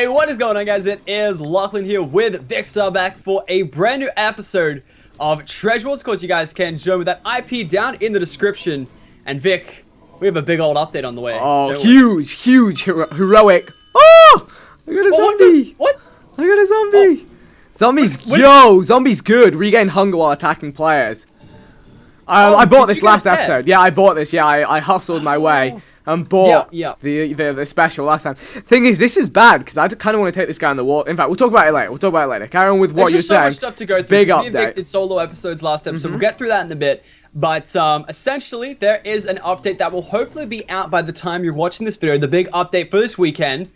Hey, what is going on guys? It is Lachlan here with Vikkstar back for a brand new episode of Treasure Wars. Of course, you guys can join with that IP down in the description. And Vic, we have a big old update on the way. Oh, don't we? huge, huge, hero heroic. Oh, I got a Oh, what zombie. the- What? I got a zombie. Zombies, What- what- yo, zombies good. We regain hunger while attacking players. Um, Oh, I bought this you get a last episode. Yeah, I bought this. Yeah, I, I hustled my way Oh. And bought Yeah, yeah. The, the the special last time. Thing is, this is bad because I kind of want to take this guy on the wall. In fact, we'll talk about it later. We'll talk about it later. Carry on with what There's you're just so saying. much stuff to go through. Big update. did solo episodes last episode. We'll get through that in a bit. But um, essentially, there is an update that will hopefully be out by the time you're watching this video. The big update for this weekend.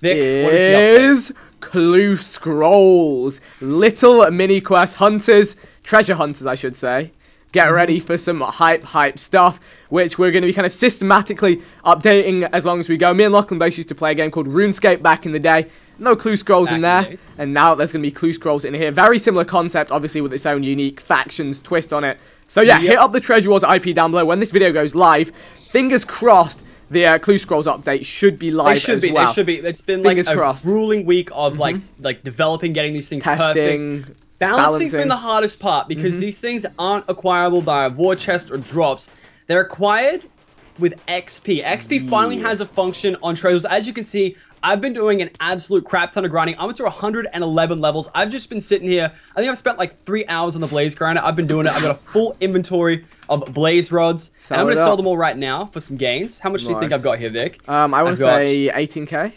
Vic, what is the is Clue Scrolls. Little mini quest hunters, treasure hunters, I should say. Get Mm-hmm. ready for some hype, hype stuff, which we're going to be kind of systematically updating as long as we go. Me and Lachlan both used to play a game called RuneScape back in the day. No clue scrolls in Back in there, days. and now there's going to be clue scrolls in here. Very similar concept, obviously, with its own unique factions twist on it. So yeah, Yep. hit up the Treasure Wars IP down below when this video goes live. Fingers crossed, the uh, clue scrolls update should be live They should as be. well. They should be. It's been Fingers like a crossed. Mm-hmm. grueling week of like like developing, getting these things Testing, perfect. Balancing's been the hardest part because Mm-hmm. these things aren't acquirable by a war chest or drops. They're acquired with XP. XP finally has a function on treasures. As you can see, I've been doing an absolute crap ton of grinding. I'm up to 111 levels. I've just been sitting here. I think I've spent like three hours on the blaze grinder. I've been doing it. I've got a full inventory of blaze rods. and I'm going to sell them all right now for some gains. How much do you think I've got here, Vic? Um, I want to say 18k.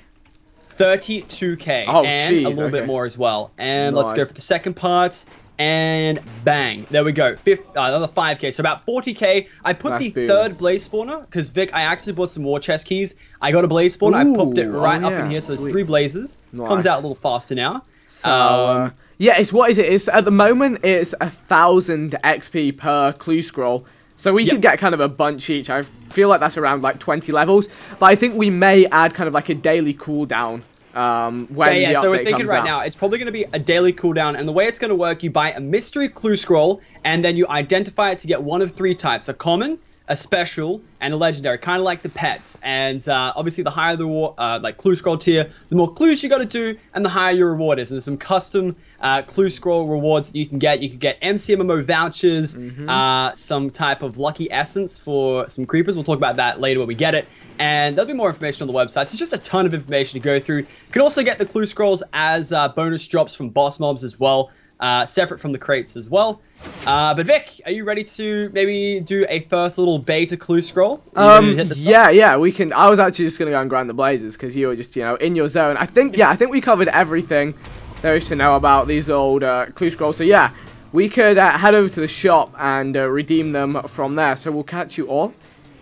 32k Oh, and a jeez, little bit more as well. And let's go for the second part. And bang, there we go. Fifth, uh, another 5k, so about 40k. I put Nice the boom. third blaze spawner because Vic, I actually bought some war chest keys. I got a blaze spawner. I popped it right oh up yeah, in here, so there's sweet. three blazes. Comes out a little faster now. So, Um, uh, yeah, it's what is it? It's at the moment it's a thousand XP per clue scroll. So we Yep. could get kind of a bunch each. I feel like that's around like 20 levels, but I think we may add kind of like a daily cooldown um, when yeah, yeah. So we're thinking right out. now, it's probably going to be a daily cooldown, and the way it's going to work, you buy a mystery clue scroll, and then you identify it to get one of three types: a common, a special, and a legendary, kind of like the pets. And uh, obviously, the higher the reward, uh, like clue scroll tier, the more clues you got to do, and the higher your reward is. And there's some custom uh, clue scroll rewards that you can get. You can get MCMMO vouchers, Mm-hmm. uh, some type of lucky essence for some creepers. We'll talk about that later when we get it. And there'll be more information on the website. So it's just a ton of information to go through. You can also get the clue scrolls as uh, bonus drops from boss mobs as well. Uh, separate from the crates as well. Uh, but Vic, are you ready to maybe do a first little beta clue scroll? Are you ready to Um, hit the stuff? yeah, yeah, we can. I was actually just gonna go and grind the blazes because you were just, you know, in your zone. I think, yeah, I think we covered everything there is to know about these old uh, clue scrolls. So yeah, we could uh, head over to the shop and uh, redeem them from there. So we'll catch you all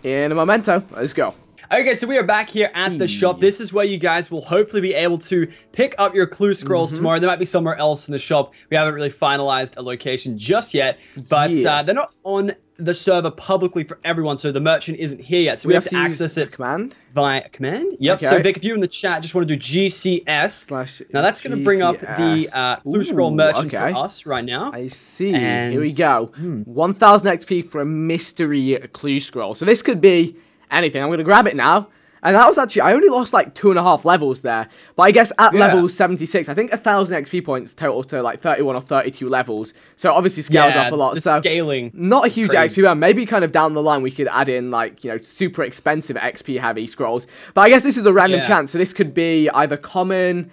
in a memento. Let's go. Okay, so we are back here at the shop. This is where you guys will hopefully be able to pick up your clue scrolls Mm-hmm. tomorrow. There might be somewhere else in the shop. We haven't really finalized a location just yet, but Yeah. uh, they're not on the server publicly for everyone, so the merchant isn't here yet. So we, have, to, use access it Command. via command. Yep. So Vic, if you in the chat just want to do GCS, Slash now that's going to bring up the uh, clue scroll merchant okay. for us right now. I see. And- Here we go. hmm. 1000 XP for a mystery clue scroll. So this could be anything. I'm going to grab it now. And that was actually, I only lost like two and a half levels there. But I guess at Yeah. level 76, I think 1000 XP points total to like 31 or 32 levels. So it obviously scales yeah, up a lot. the so scaling. not a huge crazy. XP. Maybe kind of down the line we could add in like, you know, super expensive XP heavy scrolls. But I guess this is a random Yeah. chance. So this could be either common,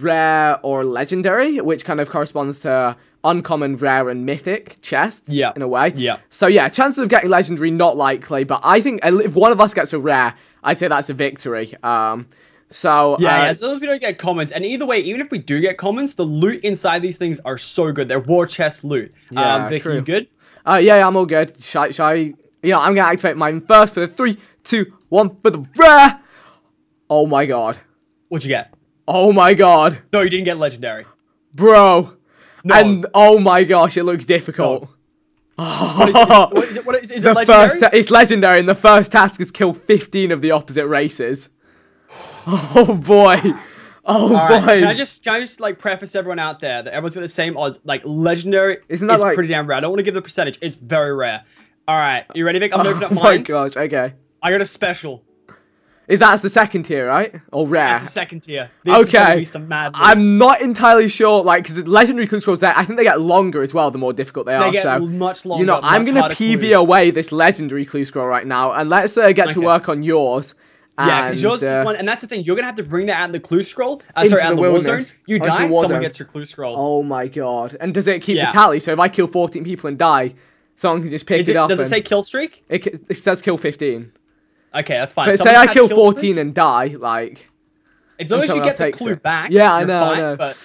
rare, or legendary, which kind of corresponds to uncommon, rare, and mythic chests Yeah. in a way. Yeah. So yeah, chances of getting legendary not likely, but I think if one of us gets a rare, I'd say that's a victory. Um, so Yeah, uh, yeah, as long as we don't get commons. And either way, even if we do get commons, the loot inside these things are so good. They're war chest loot. Yeah, um, Vic, true. you good? Uh, yeah, yeah, I'm all good. Shall, shall I, you know, I'm gonna activate mine first for the three, two, one for the rare. Oh my god. What'd you get? Oh my god. No, you didn't get legendary. Bro. No. And oh my gosh, it looks difficult. What is it? What is it? What is, is it the legendary? First it's legendary and the first task is kill 15 of the opposite races. Oh boy. Oh All boy. right, Can I just can I just like preface everyone out there that everyone's got the same odds? Like legendary Isn't that is like- pretty damn rare. I don't want to give the percentage. It's very rare. All right, you ready, Vic? I'm oh gonna open up oh my mine. gosh, okay. I got a special. Is that's the second tier, right? Or rare? That's the second tier. This Okay. be some mad I'm not entirely sure, like, because legendary clue scrolls, there, I think they get longer as well the more difficult they, are. They are. get so, much longer. you know, I'm gonna PV clues. away this legendary clue scroll right now, and let's uh, get to work on yours. Yeah, because yours uh, is one, and that's the thing. You're gonna have to bring that out in the clue scroll. Uh, sorry, out in the the war zone. You die, war someone zone. gets your clue scroll. Oh my god! And does it keep Yeah. the tally? So if I kill 14 people and die, someone can just pick it, it- up. does it say kill streak? It, it says kill 15. Okay, that's fine. But say I kill streak. 14 and die, like. As long as you get the clue it. back. Yeah, I know, I know. But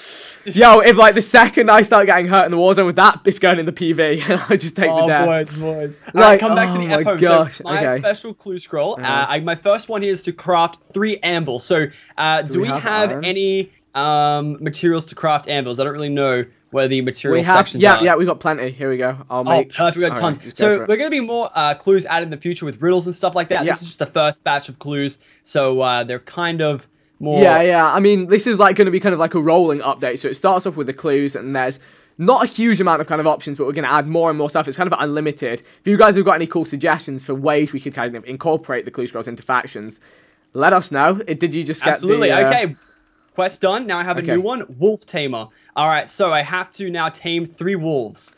Yo, if like the second I start getting hurt in the war zone with that, it's going in the PV, and I just take the Oh, death. boys, boys. Like, right, come back to oh the my Epome. gosh, So my okay. special clue scroll. uh Uh-huh. I, my first one here is to craft three anvils. So, uh, do, we we, have have, any um, materials to craft anvils? I don't really know where the material We have, sections yeah, are. yeah, we got plenty. Here we go. I'll Oh, make. perfect. We got tons. So we're going to be more uh, clues added in the future with riddles and stuff like that. Yeah. This is just the first batch of clues. So uh, they're kind of more. Yeah, yeah. I mean, this is like going to be kind of like a rolling update. So it starts off with the clues, and there's not a huge amount of kind of options, but we're going to add more and more stuff. It's kind of unlimited. If you guys have got any cool suggestions for ways we could kind of incorporate the clue scrolls into factions, let us know. Did you just get Absolutely. the, uh, okay. Quest done. Now I have a Okay. new one Wolf Tamer. All right. So I have to now tame three wolves.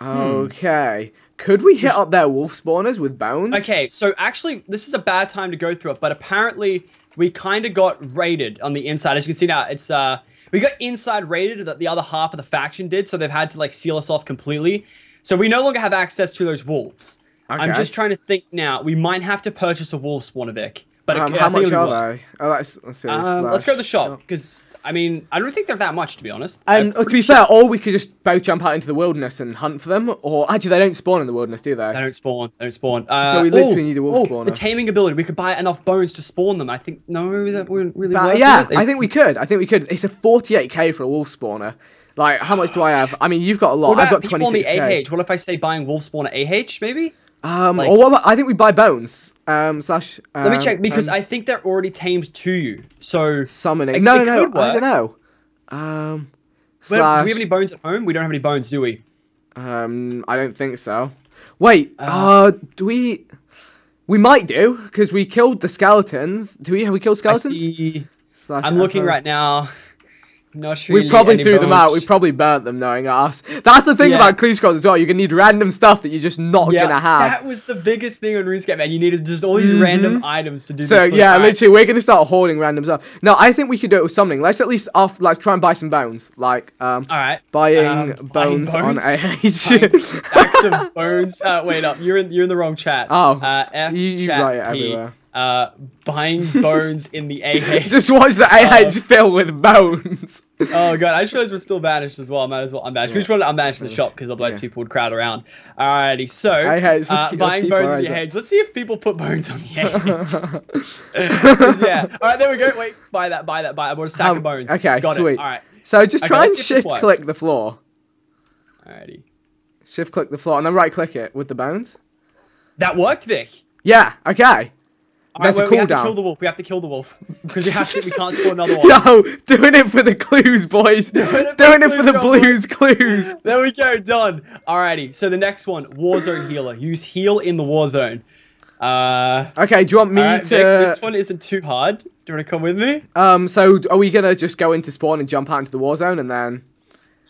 Okay. Could we hit up their wolf spawners with bones? Okay, so actually, this is a bad time to go through it, but apparently we kind of got raided on the inside. As you can see now, it's uh, we got inside raided that the other half of the faction did, so they've had to like seal us off completely. So we no longer have access to those wolves. I'm just trying to think now. We might have to purchase a wolf spawner, Vic. But Um, it, how I think much are they? Oh, let's, let's see. Um, let's go to the shop because I mean I don't think they're that much to be honest. Uh, to be sure fair, or we could just both jump out into the wilderness and hunt for them. Or actually, they don't spawn in the wilderness, do they? They don't spawn. They don't spawn. Uh, we literally oh, need a wolf oh, spawner. The taming ability. We could buy enough bones to spawn them. I think no, that wouldn't really But, work. yeah. I think we could. I think we could. It's a 48k for a wolf spawner. Like, how much do I have? I mean, you've got a lot. I've got people on the 26k. AH? What if I say buying wolf spawn at AH? Maybe. Um, like- I think we buy bones. Um, slash. Let me um, check because um, I think they're already tamed to you. So summoning. it- no, it no, no. I don't know. Um. Well, do we have any bones at home? We don't have any bones, do we? Um, I don't think so. Wait. Uh, do we? We might do because we killed the skeletons. Do we? Have we killed I skeletons? see. Slash I'm looking right now. Not really We probably threw them out. We probably burnt them, knowing us. That's the thing Yeah. about clue scrolls as well. You're gonna need random stuff that you're just not yeah, gonna have. that was the biggest thing on RuneScape, man. You needed just all these random items to do. Mm-hmm. So yeah, literally, we're gonna start hoarding random stuff. No, I think we could do it with something. Let's at least off. Let's try and buy some bones. Like um, All right. buying Um, bones, on buying AH. Stacks of bones. Uh, wait up, you're in you're in the wrong chat. Oh, uh, F you- you chat write it P, everywhere. Uh, buying bones in the AH. just watch the AH fill with bones. oh god, I just realized we're still banished as well. I might as well unbanish. We just wanted to unbanish the shop because otherwise Yeah. people would crowd around. Alrighty, so uh, keep- buying bones in the AH. Let's see if people put bones on the AH. yeah. All right, there we go. Wait, buy that, buy that, buy. I bought a stack Um, of bones. okay, Got sweet. It. All right. so just Okay, try and let's see if this shift click the floor. Alrighty. Shift click the floor and then right click it with the bones. That worked, Vic. Yeah. Okay. That's a wait, we have to kill the wolf. We have to kill the wolf because we have to. We can't spawn another one. Yo, doing it for the clues, boys. Doing it for for the the clues, blues clues. There we go. Done. Alrighty. So the next one, Warzone healer. Use heal in the Warzone. Uh, Okay, do you want me alright, to? Vic, this one isn't too hard. Do you want to come with me? Um, so are we gonna just go into spawn and jump out into the war zone and then?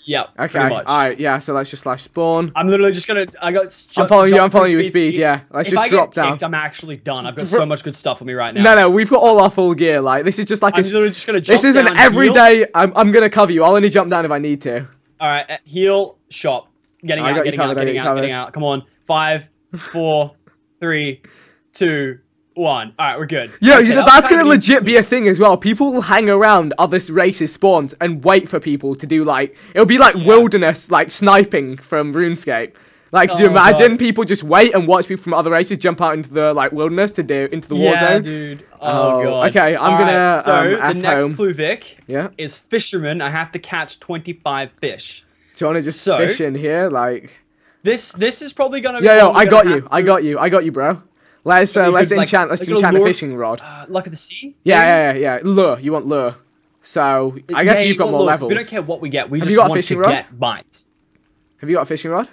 Yep. Okay. Pretty much. All right. Yeah. So let's just slash spawn. I'm literally just gonna. I got. I'm following you, I'm following you with speed, yeah. Let's if just I drop get down. Kicked, I'm actually done. I've got so much good stuff on me right now. No, no, we've got all our full gear. Like this is just like I'm a. literally just gonna jump This is an down, heal. everyday. I'm I'm gonna cover you. I'll only jump down if I need to. All right, uh, heal, shop, getting I out, getting out, covered, I getting got you out, getting out. Come on, five, four, three, two, one. All right, we're good. Yeah, Okay, know, that's gonna legit be a thing as well. People will hang around other races spawns and wait for people to do like it'll be like wilderness like sniping from RuneScape. Like, could you Oh, imagine God. people just wait and watch people from other races jump out into the like wilderness to do into the war Yeah, zone? dude. Oh, Oh, god. okay, I'm All gonna, right, so um, the next home. clue, Vic, Yeah. is fisherman. I have to catch 25 fish. Do you want to just So- fish in here? Like, This this is probably gonna. be yo, yo, I got you, I got you, I got you, bro. Let's uh, let's could, like- enchant, let's like enchant a lure- fishing rod. Uh, luck of the sea. Yeah, yeah, yeah, yeah. Lure. You want lure. So I guess Yeah, you've got you more lure, levels. We don't care what we get. We Have just you got a want fishing to rod? get bites. Have you got a fishing rod?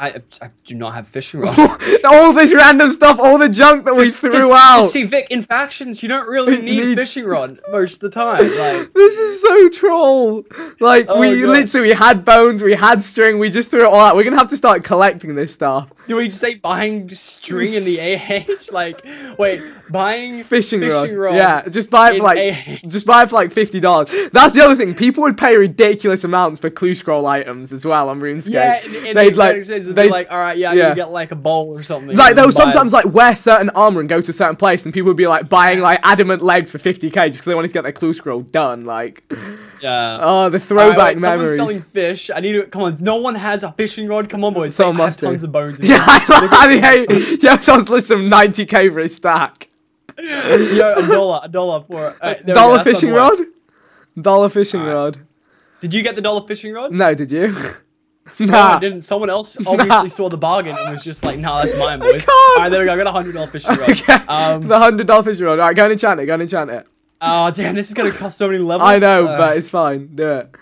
I, I do not have fishing rod. all this random stuff, all the junk that we This- threw this- out. See, Vic, in factions, you don't really need, Need- fishing rod most of the time. Like, This is so troll. Like Oh, we literally had bones, we had string, we just threw it all out. We're gonna have to start collecting this stuff. Do we say buying string in the AH? Like, wait, buying Fishing, fishing rod. rod Yeah, just buy it for like AH. just buy it for like fifty dollars. That's the other thing. People would pay ridiculous amounts for clue scroll items as well on RuneScape. Yeah, and, and they'd like they'd be like, all right, yeah, I need yeah. get like a bowl or something. like they'll buy it." sometimes like wear certain armor and go to a certain place, and people would be like buying like adamant legs for 50k just because they wanted to get their clue scroll done. Like, yeah. oh, the All right, throwback wait, someone's memories. selling fish. I need to come on. No one has a fishing rod. Come on, boys. Someone They have must do. tons of bones. In Yeah. I like how they hate. Yeah, someone's listing 90k for a stack. Yo, a dollar, a dollar for it. Alright, there we Dollar fishing rod. Dollar fishing Alright. rod. Did you get the dollar fishing rod? No, did you? No. I didn't. Someone else obviously saw the bargain and was just like, "Nah, that's mine, boys." All right, there we go. I got a hundred dollar fishing rod. Okay. Um, the hundred dollar fishing rod. Alright, go and enchant it. Go and enchant it. Oh damn, this is gonna cost so many levels. I know, Uh, but it's fine. Do it.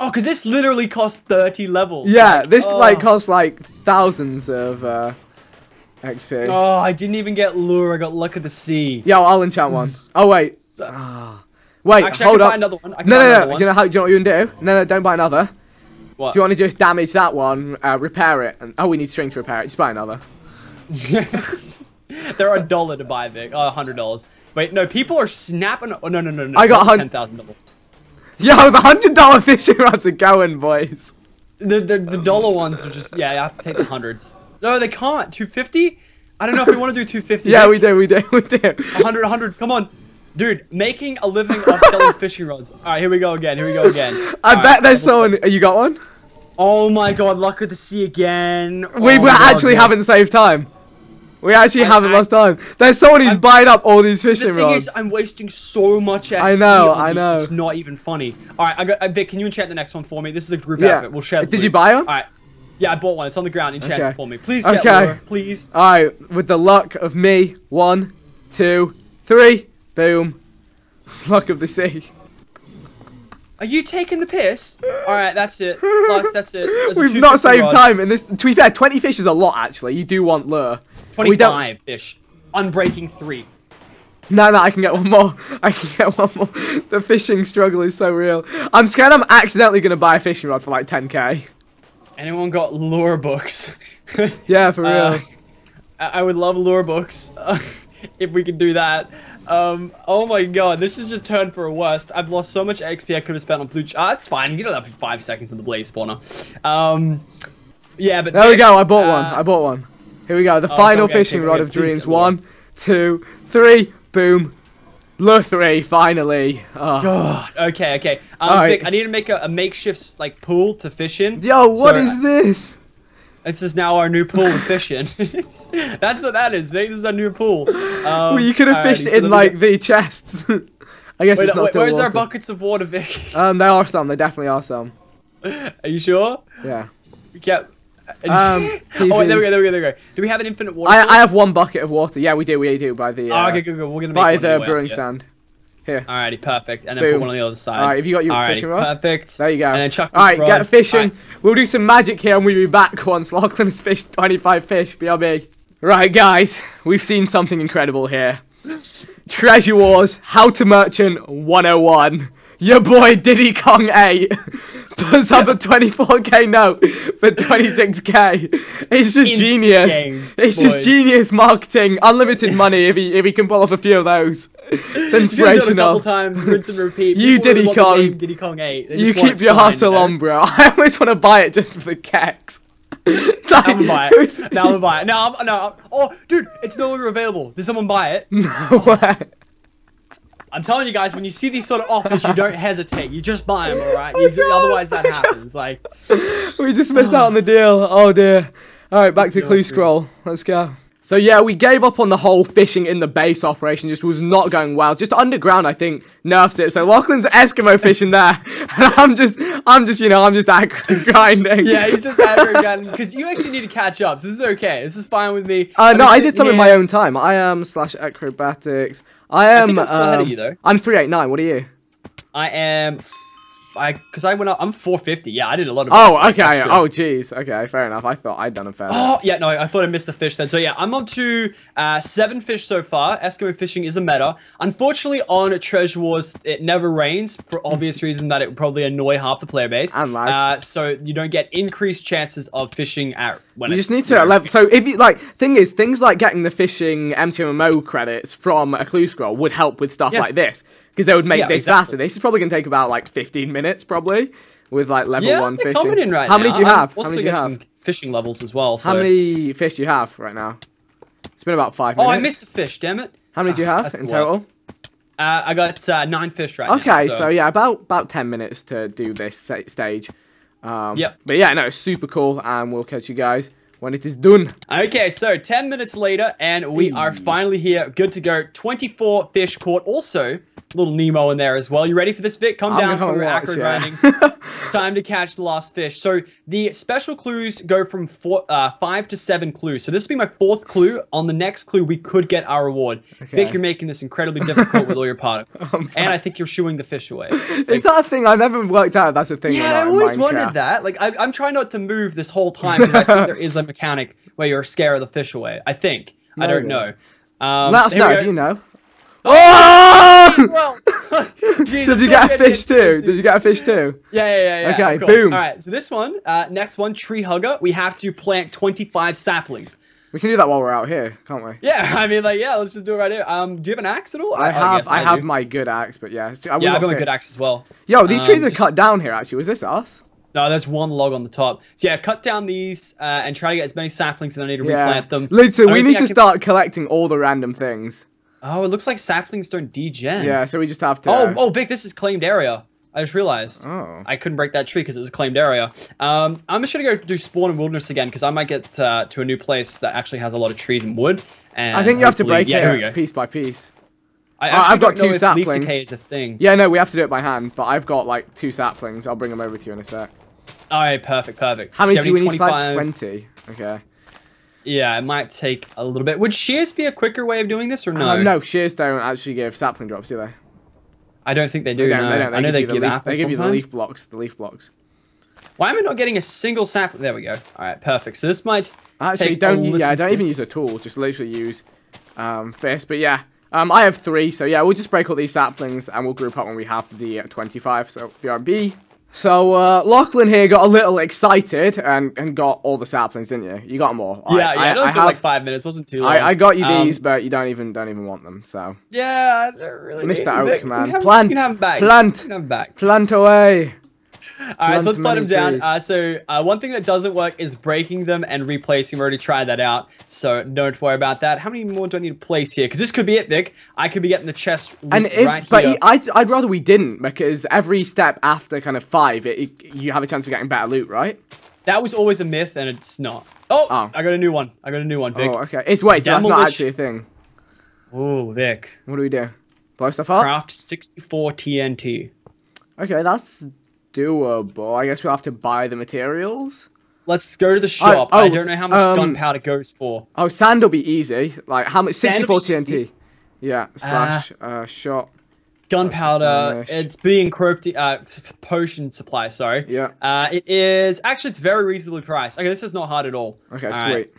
oh, because this literally costs thirty levels. Yeah, Like, this oh. like costs like thousands of uh, XP. Oh, I didn't even get lure. I got luck of the sea. Yo, I'll enchant one. Oh wait. Ah. Wait, Actually, hold I can up. buy another one. I can No, buy no, no. one. You know how? Do you know what you can do? No, no, don't buy another. What? Do you want to just damage that one, uh, repair it, and oh, we need string to repair it. Just buy another. They're a dollar to buy, Vic. Oh, a hundred dollars. Wait, no, people are snapping. Oh, no, no, no, no. I got ten thousand dollars. Yo, the hundred dollar fishing rods are going, boys. The, the the dollar ones are just yeah. I have to take the hundreds. No, they can't. Two fifty. I don't know if we want to do two fifty. Yeah, we do, we do, we do. 100, 100. Come on. Dude, making a living off selling fishing rods. All right, here we go again. Here we go again. I All bet right, there's someone. Uh, you got one? Oh my god, luck of the sea again. we Oh we my God, actually yeah. haven't saved time. We actually I- haven't lost time. There's someone who's I'm- buying up all these fishing rods. The thing rods. is, I'm wasting so much XP I know, I know. It's not even funny. All right, I got uh, Vic. Can you enchant the next one for me? This is a group Yeah. effort. We'll share. the Did loot. you buy 'em? All right. Yeah, I bought one. It's on the ground. Enchant Okay. it for me, please. Get Okay. please. Alright, with the luck of me, one, two, three, boom. Luck of the sea. Are you taking the piss? All right, that's it. Last, that's it. A We've not saved rod. time in this. To be fair, 20 fish is a lot actually. You do want lure. We don't. 25 fish. Unbreaking three. No, no, I can get one more. I can get one more. The fishing struggle is so real. I'm scared I'm accidentally gonna buy a fishing rod for like 10k. Anyone got lure books? Yeah, for real. Uh, I I would love lure books if we could do that. Um, oh my god, this has just turned for a worst. I've lost so much XP I could have spent on blue. Ah, it's fine. Get it up in five seconds in the blaze spawner. Um, yeah, but there we go. I bought uh, one. I bought one. Here we go. The Oh, final okay, fishing okay, rod of dreams. One, two, three. Boom. Lure three. Finally. Oh. God. Okay, okay. Um, Alright. Vic, I need to make a, a makeshift like pool to fish in. Yo, what So, is this? This is now our new pool to fish in. That's what that is, Vic. This is our new pool. Um, well, you could have fished so in like the chests. I guess Wait, it's not wait, where's our buckets of water, Vic? Um, there are some. There definitely are some. Are you sure? Yeah. We kept. Um, oh wait, there we go, there we go, there we go. Do we have an infinite water? I. I have one bucket of water. Yeah, we do. We do by the. Uh, Oh, okay, good, good. We're gonna make by the brewing yeah. stand. Here. Alrighty, perfect. And then Boom. put one on the other side. Alright, have you got your Alrighty, fishing rod? Perfect. There you go. And then chuck Alright, get fishing. Alright. We'll do some magic here and we'll be back once Lachlan has fished 25 fish. BRB. Right, guys, we've seen something incredible here. Treasure Wars, How to Merchant 101. Your boy Diddy Kong 8 puts up a 24k note for 26k. It's just Instant genius. games, it's just genius marketing. Unlimited money if he if he can pull off a few of those. It's Just gonna do it a inspirational. times, rinse and repeat. You People Diddy Kong. name Diddy Kong 8. You keep your hustle on, bro. I always want to buy it just for keks. Now I'm gonna buy it. Now I'm gonna buy it. Now I'm, no. I'm- oh, dude, it's no longer available. Did someone buy it? no way. I'm telling you guys, when you see these sort of offers, you don't hesitate. You just buy them, all right? You, God, otherwise, that happens. Like, We just missed out on the deal. Oh dear. All right, back to Yeah, Clue. Scroll. Let's go. So yeah, we gave up on the whole fishing in the base operation. Just was not going well. Just underground, I think, nerfs it. So Lachlan's Eskimo fishing there, and I'm just, I'm just, you know, I'm just aggro grinding. yeah, he's just average again because you actually need to catch up. So this is okay. This is fine with me. Uh, I'm no, I did sitting some in my own time. I am slash acrobatics. I am. think I'm still ahead of um, you, though. I'm three eight nine. What are you? I am. I because I went up. I'm 450. Yeah, I did a lot of. Oh, okay. Oh, jeez. Okay, fair enough. I thought I'd done a fair. Oh, yeah, no, I thought I missed the fish then. So, yeah, I'm up to uh, seven fish so far. Eskimo fishing is a meta. Unfortunately, on Treasure Wars, it never rains for obvious reason that it would probably annoy half the player base. And. Uh, so, you don't get increased chances of fishing at when You just need you to know, level. So if you like, thing is, things like getting the fishing MCMMO credits from a clue scroll would help with stuff Yeah. like this because they would make Yeah, this exactly. faster. This is probably gonna take about like 15 minutes, probably, with like level Yeah, one they're fishing. coming in right How now. many do you have? How many do you have? Fishing levels as well. So. How many fish do you have right now? It's been about five. minutes. I missed a fish, damn it. How many do you Ah, have in total? Uh, I got uh, nine fish right now. Okay, so. yeah, about about 10 minutes to do this stage. Um, Yep. But yeah, no, it's super cool, and we'll catch you guys when it is done. Okay, so 10 minutes later, and we are finally here. Good to go. 24 fish caught. Also, little Nemo in there as well. You ready for this, Vic? Come I'm down from your watch, acro yeah. grinding. Time to catch the last fish. So, the special clues go from four, uh, five to seven clues. So, this will be my fourth clue. On the next clue, we could get our reward. Okay. Vic, you're making this incredibly difficult with all your particles. And I think you're shooing the fish away. Is that a thing? I've never worked out. That's a thing. Yeah, I always Minecraft. wondered that. Like, I, I'm trying not to move this whole time because I think there is a mechanic where you're scare the fish away. I think. I don't know. Um, Let us know if you know. Oh! Did you get a fish too? Did you get a fish too? Yeah, yeah, yeah. yeah Okay, boom. All right, so this one, uh, next one, tree hugger. We have to plant 25 saplings. We can do that while we're out here, can't we? Yeah, I mean, like, yeah, let's just do it right here. Um, do you have an axe at all? I have, guess I, have my good axe, but yeah, I Yeah, I've got my good axe as well. Yo, these Um, trees are just- cut down here. Actually, was this us? No, there's one log on the top. So yeah, cut down these uh, and try to get as many saplings, and I need to Yeah. replant them. Literally, we need to can- start collecting all the random things. Oh, it looks like saplings don't degen. Yeah, so we just have to. Oh, oh, Vic, this is claimed area. I just realized. Oh. I couldn't break that tree because it was a claimed area. Um, I'm just gonna go do spawn and wilderness again because I might get uh, to a new place that actually has a lot of trees and wood. And I think you have to break yeah, it piece by piece. I I've got two if leaf saplings. decay is a thing. Yeah, no, we have to do it by hand, but I've got like two saplings. I'll bring them over to you in a sec. All right, perfect, perfect. How many do we need? 25 Like 20. Okay. Yeah, it might take a little bit. Would shears be a quicker way of doing this or no? No, no, shears don't actually give sapling drops, do they? I don't think they do. They don't. no. They don't. They I know give they you the give leaf, apples They give you the leaf blocks. The leaf blocks. Why am I not getting a single sapling? There we go. All right, perfect. So this might Actually, take don't. Yeah, I don't even use a tool. Just literally use um, fist. But yeah, um, I have three. So yeah, we'll just break all these saplings and we'll group up when we have the uh, 25. So BRB. So uh, Lachlan here got a little excited and, and got all the saplings, didn't you? You got them all. Yeah, I, yeah. I, it I took have- like five minutes. wasn't too long. I, I got you Um, these, but you don't even don't even want them. So Yeah, I don't really. Mr. Oak, man. You can have, Plant. You can have them back. Plant. You can have them back. plant away. All right, so let's let many them down. Uh, so uh, one thing that doesn't work is breaking them and replacing. We already tried that out, so don't worry about that. How many more do I need to place here? Because this could be it, Vic. I could be getting the chest And if, right but here. I'd, I'd rather we didn't because every step after kind of five, it, it, you have a chance of getting better loot, right? that was always a myth, and it's not. Oh, Oh. I got a new one. I got a new one, Vic. Oh, okay. It's wait, so that's not actually a thing. Oh, Vic. What do we do? Blow stuff up? Craft 64 TNT. Okay, that's doable. I guess we'll have to buy the materials. Let's go to the shop. oh, I don't know how much um, gunpowder goes for. Oh, sand will be easy. Like how much? Sand Sixty-four will be easy. TNT. Yeah. Slash uh, shot. Gunpowder. It's being crafty. Uh, potion supply. Sorry. Yeah. Uh, it is actually it's very reasonably priced. Okay, this is not hard at all. Okay, All sweet. right.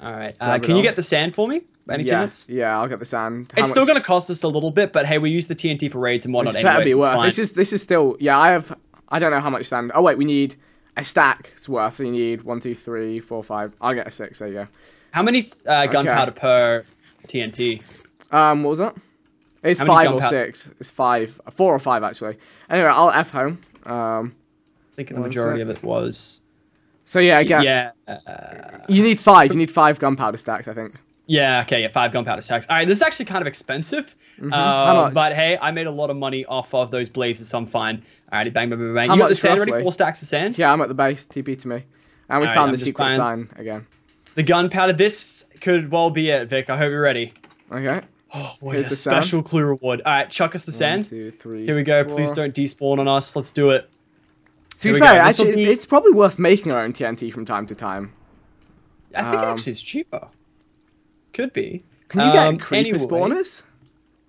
All right. Uh, can you get the sand for me? By any yeah. chance? Yeah, I'll get the sand. How It's still going to cost us a little bit, but hey, we use the TNT for raids and whatnot This anyway. better be worth. fine. This is this is still. Yeah, I have. I don't know how much sand. Oh wait, we need a stack. stack's worth. We need one, two, three, four, five. I'll get a six. There you go. How many uh, gunpowder per TNT? Um, what was that? It's How five or six. It's five, four or five actually. Anyway, I'll f home. Um, I think the majority of it was. so yeah, again, Yeah. Uh, you need five. You need five gunpowder stacks, I think. Yeah, okay, yeah, five gunpowder stacks. All right, this is actually kind of expensive, Mm-hmm. Uh, much? but hey, I made a lot of money off of those blazes, so I'm fine. Alrighty, bang, bang, bang, bang. How you got the sand ready? roughly? Four stacks of sand. Yeah, I'm at the base. TP to me, and we Alright, found I'm the secret sign again. The gunpowder. This could well be it, Vic. I hope you're ready. Okay. Oh boy, Here's a the sand. special clue reward. All right, chuck us the One, sand. two, three. Here we go. Please don't despawn on us. Let's do it. To Here be fair, actually, be- it's probably worth making our own TNT from time to time. I think it Um, actually is cheaper. Could be. Can you get Um, creeper anyway, spawners?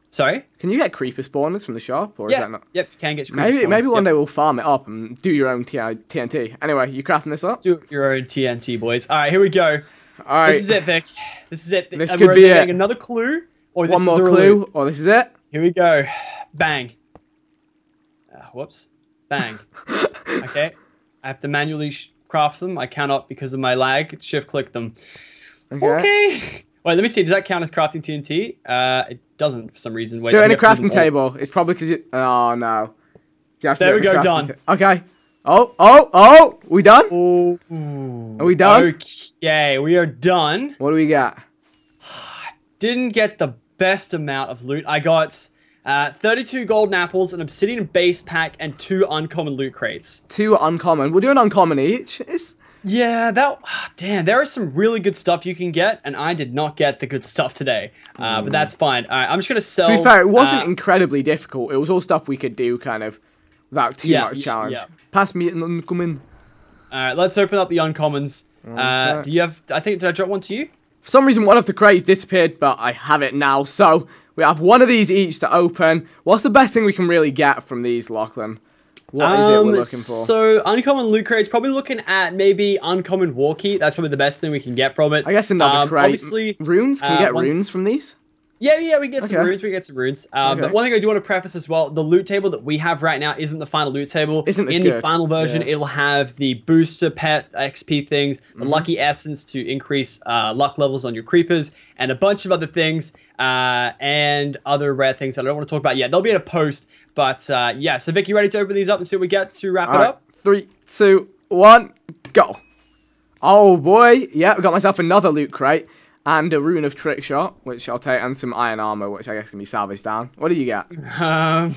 Sorry. Can you get creeper spawners from the shop, or is that not? Yep. You can get your Maybe creeper maybe one yep. day we'll farm it up and do your own TNT. Anyway, you crafting this up? do your own TNT, boys. All right, here we go. All right. This is it, Vic. This is it. This And could we're be it. getting another clue, or this One is more clue, clue. or this is it. Here we go. Bang. Uh, whoops. Bang. okay. I have to manually craft them. I cannot because of my lag. Shift click them. Okay. Okay. Wait, let me see. Does that count as crafting TNT? Uh, it doesn't for some reason. Wait, Do it in a think I have to do crafting table. It's probably because you. Oh no. There we go, done. okay. Oh oh oh. We done? Oh. Are we done? Okay, we are done. What do we got? Didn't get the best amount of loot. I got uh, 32 golden apples, an obsidian base pack, and two uncommon loot crates. Two uncommon. We'll do an uncommon each. It's, Yeah, that. ah, damn, there is some really good stuff you can get, and I did not get the good stuff today. Uh, But that's fine. All right, I'm just gonna sell. to be fair, it wasn't uh, incredibly difficult. It was all stuff we could do, kind of, without too Yeah, much challenge. yeah. Pass me an uncommon. all right, let's open up the uncommons. Uh, do you have? I think did I drop one to you? For some reason, one of the crates disappeared, but I have it now. So we have one of these each to open. What's the best thing we can really get from these, Lachlan? What is it Um, we're looking for? So uncommon loot crates, probably looking at maybe uncommon walkie. That's probably the best thing we can get from it. I guess another Um, crate. Obviously, runes. Can we uh, get runes from these? Yeah, yeah, we get some Okay. runes. We get some runes. Um, Okay. But one thing I do want to preface as well: the loot table that we have right now isn't the final loot table. Isn't in the good. final version? Yeah. It'll have the booster pet XP things, the Mm-hmm. lucky essence to increase uh, luck levels on your creepers, and a bunch of other things, uh, and other rare things that I don't want to talk about yet. They'll be in a post. But uh, yeah, so Vic, you ready to open these up and see what we get to wrap it All right, up? three, two, one, go. Oh boy, yeah, I got myself another loot crate and a rune of trick shot, which I'll take, and some iron armor, which I guess can be salvaged down. What did you get? Um,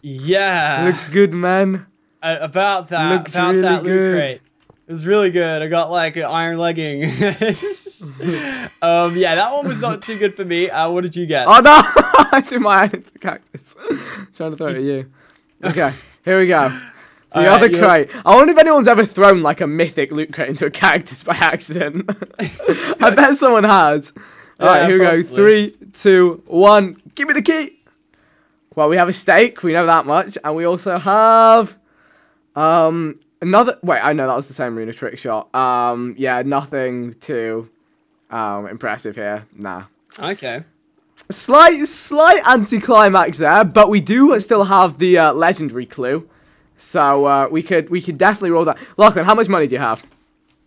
yeah. Looks good, man. Uh, about that, Looks about really that loot good. crate. It was really good. I got like an iron legging. um, yeah, that one was not too good for me. Uh, what did you get? Oh no! I threw my hand into the cactus. Trying to throw it at you. Okay, here we go. The Alright, other you- crate. I wonder if anyone's ever thrown like a mythic loot crate into a cactus by accident. I bet someone has. Alright, Yeah, here we go. Three, two, one. Give me the key. Well, we have a steak. We know that much, and we also have um another. Wait, I know that was the same rune of trick shot. Um, yeah, nothing too um impressive here. Nah Okay. slight slight anticlimax there, but we do still have the uh, legendary clue. So uh, we could we could definitely roll that. Lachlan, how much money do you have?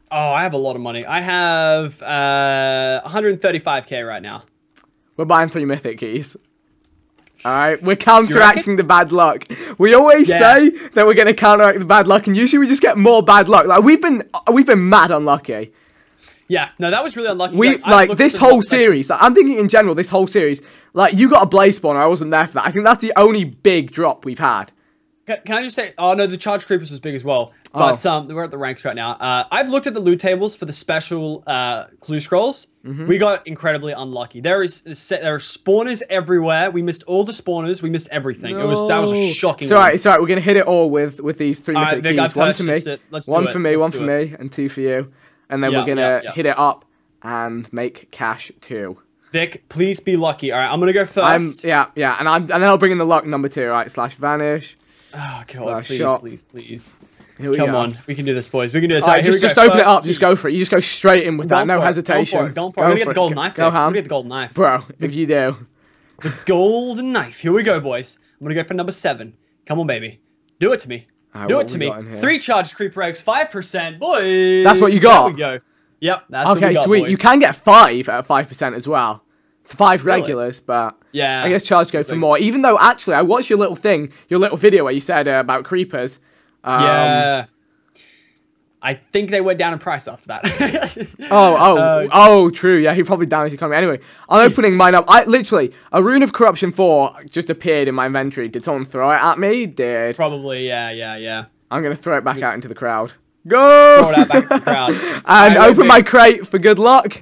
Oh, I have a lot of money. I have uh 135k right now. We're buying three mythic keys. Alright, we're counteracting the bad luck. We always Yeah. say that we're gonna counteract the bad luck, and usually we just get more bad luck. Like we've been we've been mad unlucky. Yeah, no, that was really unlucky. We I've like this whole series. Like, I'm thinking in general, this whole series. Like you got a blaze spawner, I wasn't there for that. I think that's the only big drop we've had. Can, can I just say? Oh no, the charge creepers was big as well. But Oh. um, we're at the ranks right now. Uh, I've looked at the loot tables for the special uh, clue scrolls. Mm-hmm. We got incredibly unlucky. There is there are spawners everywhere. We missed all the spawners. We missed everything. It was that was a shocking. It's alright, it's alright. We're gonna hit it all with with these three mythic keys. One for me. Let's one for me, Let's one for it. me, and two for you. And then Yeah, we're gonna yeah, yeah. hit it up and make cash too. Vic, please be lucky. All right, I'm gonna go 1st I'm yeah, yeah, and I'm and then I'll bring in the luck number two. Right, slash vanish. Oh god, please, shot. please, please. Here we Come go. on, we can do this, boys. We can do this. Alright, here just just go. open it up. Just go for it. You just go straight in with that. No it, hesitation. Go for it. Go for it. We're gonna get the golden knife. Go ham, gonna get the golden knife. bro. If you do, The Golden knife. Here we go, boys. I'm gonna go for number seven. Come on, baby. Do it to me. Alright, Do it to me. got in here? Three charged creeper eggs, five percent, boys. That's what you got. There we go. Yep. That's what okay, we got, sweet. You can get five at five percent as well. Five Really? regulars, but Yeah. I guess charge go for more. Even though actually, I watched your little thing, your little video where you said uh, about creepers. Um, yeah. I think they went down in price after that. Oh, oh, Uh, oh, true. Yeah, he probably damaged the economy. Anyway, I'm opening mine up. I literally a rune of corruption four just appeared in my inventory. Did someone throw it at me? Did. Probably. Yeah. Yeah. Yeah. I'm gonna throw it back out into the crowd. Go! Throw it out back to the crowd. and open my crate for good luck.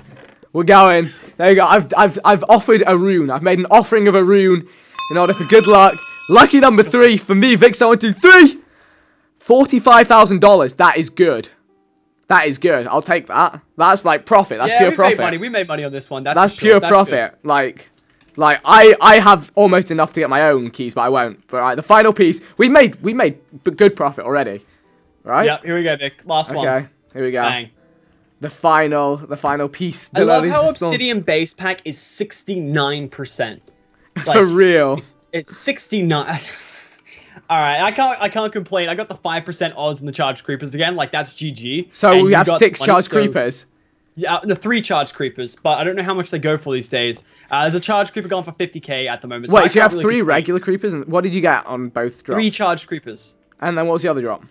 We're going. There you go. I've, I've, I've offered a rune. I've made an offering of a rune in order for good luck. Lucky number three for me, Vic. So one, two, three. Forty-five thousand dollars. That is good. That is good. I'll take that. That's like profit. That's yeah, pure we profit. made money. We made money on this one. That's, That's sure. pure That's profit. Like, Like I, I have almost enough to get my own keys, but I won't. But right, the final piece, we made, we made good profit already, right? Yep, here we go, Vic. Last one. Okay, here we go. Bang. The final, the final piece. I love how. Obsidian base pack is 69%. Like, For real. It's 69. All right, I can't I can't complain. I got the 5% odds in the charge creepers again. Like that's GG. So we have six one, charge so- creepers. Yeah, the three charge creepers, but I don't know how much they go for these days. Uh, there's a charge creeper going for 50k at the moment. Wait, so you have really three complain. regular creepers, and what did you get on both drops? Three charge creepers. And then what was the other drop?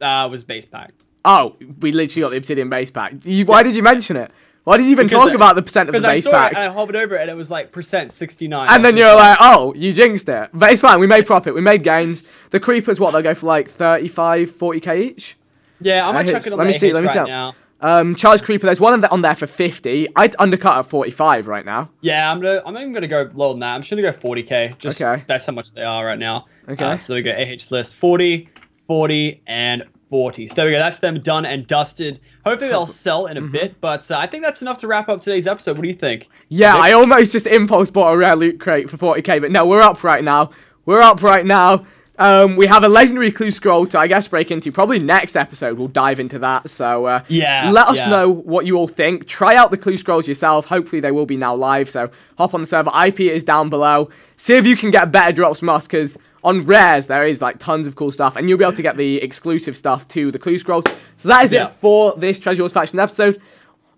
Uh, was base pack. Oh, we literally got the obsidian base pack. You, why did you mention it? Why did you even Because talk I- about the percent of the base pack? Because I saw pack? it, I hovered over it, and it was like percent 69. And then you're like, oh, you jinxed it. But it's fine. We made profit. We made gains. The creepers, what, they'll go for like 35, 40k each? yeah, I'm going to check it on let the me see, let me right see. now. Um, charge creeper, there's one on the- on there for 50. I'd undercut at 45 right now. Yeah, I'm gonna. I'm even gonna go lower than that. I'm just gonna go 40k. Just Okay. that's how much they are right now. Okay. Uh, so there we go. AH list 40, 40, and 40. So there we go. That's them done and dusted. Hopefully they'll sell in a Mm-hmm. bit, but uh, I think that's enough to wrap up today's episode. What do you think? Yeah, Vic? I almost just impulse bought a rare loot crate for 40k, but no, we're up right now. We're up right now. Um, we have a legendary clue scroll to, I guess, break into. Probably next episode, we'll dive into that. So, uh, Yeah, let us yeah. know what you all think. Try out the clue scrolls yourself. Hopefully, they will be now live. So, hop on the server. IP is down below. See if you can get better drops from us, because on rares, there is like tons of cool stuff, and you'll be able to get the exclusive stuff to the clue scrolls. So, that is Yeah. it for this Treasure Wars Faction episode.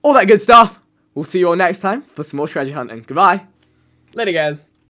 All that good stuff. We'll see you all next time for some more treasure hunting. Goodbye. Later, guys.